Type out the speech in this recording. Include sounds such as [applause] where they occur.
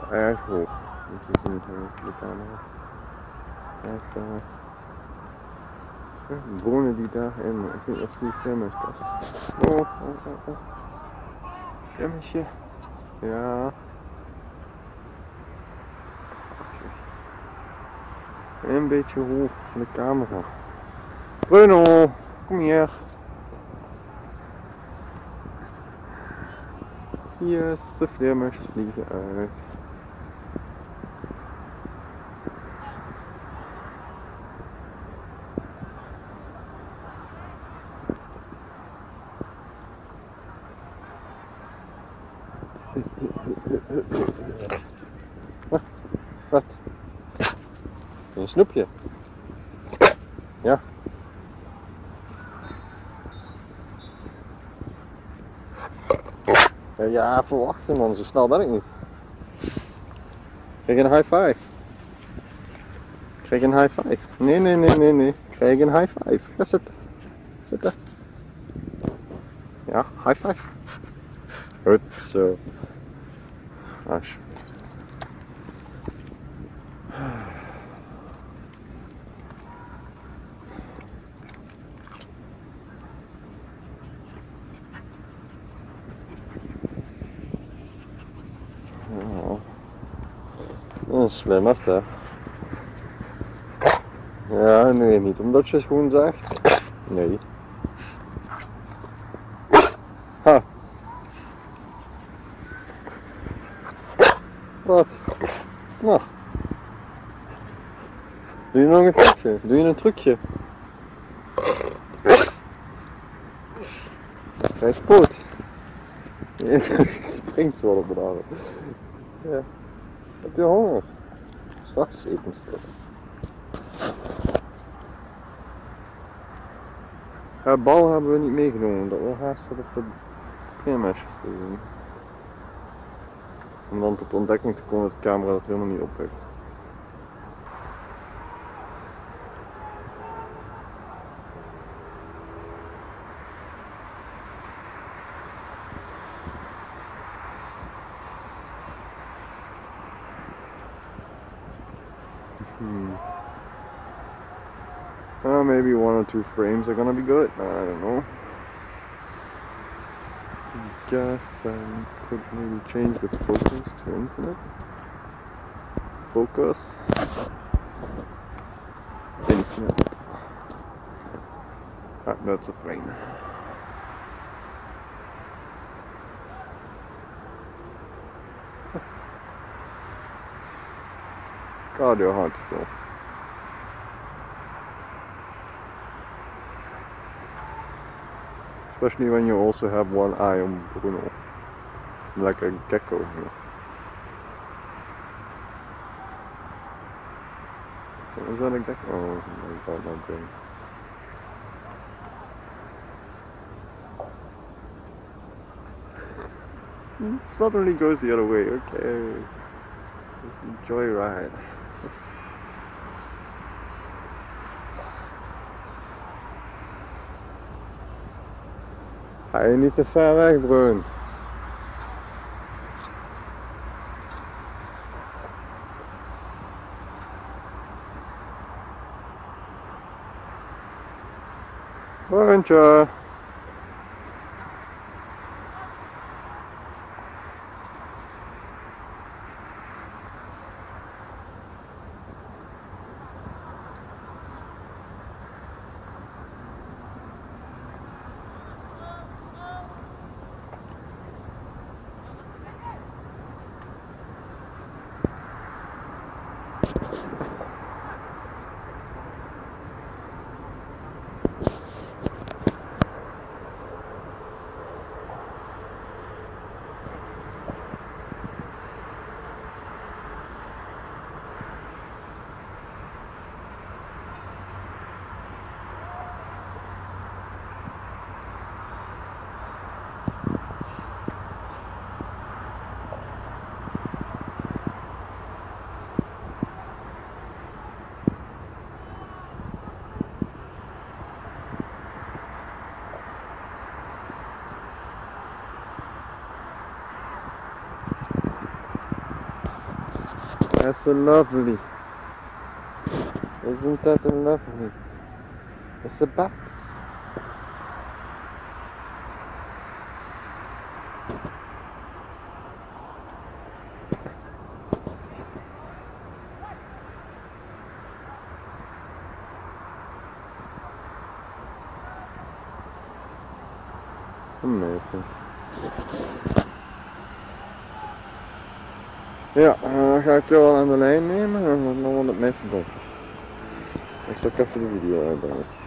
wel erg hoog om te zien hier op de camera. Echt, eh, ja, bonen die daarin, ik weet niet of die film is past. Oh, oh, oh, oh. Filmetje. Ja. Een beetje hoog van de camera. Bruno, kom hier. Yes, de vleermuis vliegen uit. Wat? Een snoepje? Ja. Ja, Ja, verwachten man, zo snel ben ik niet. Krijg een high five? Krijg een high five? Nee, nee, nee, nee, nee. Krijg een high five? Ga zitten. Zitten. Ja, high five. Goed, zo. Alsjeblieft. Ja. Dat is hè? Ja, nee, niet omdat je het gewoon zegt. Nee. Wat? Nou. Doe je nog een trucje? Doe je een trucje? Poot. Je [laughs] springt zo op de arm. Ja. Heb je honger? Straks eten. Ja, bal hebben we niet meegenomen, dat we haast op de te doen. Om dan tot ontdekking te komen dat de camera dat helemaal niet oppikt. Hmm. Uh, maybe one or two frames are gonna be good. I don't know. Guess I could maybe change the focus to infinite. Focus. Infinite. Ah, that's a frame. [laughs] God, you're hard to film. Especially when you also have one eye on Bruno. Like a gecko here. Is that a gecko? Oh my god, my brain. It suddenly goes the other way, okay. Enjoy Ga je niet te ver weg, Bruin? Bruintje. That's lovely. Isn't that lovely? It's a bat. Amazing. Ja, dan ga ik jou al aan de lijn nemen en dan wordt het donker. Ik zal even de video uitbrengen.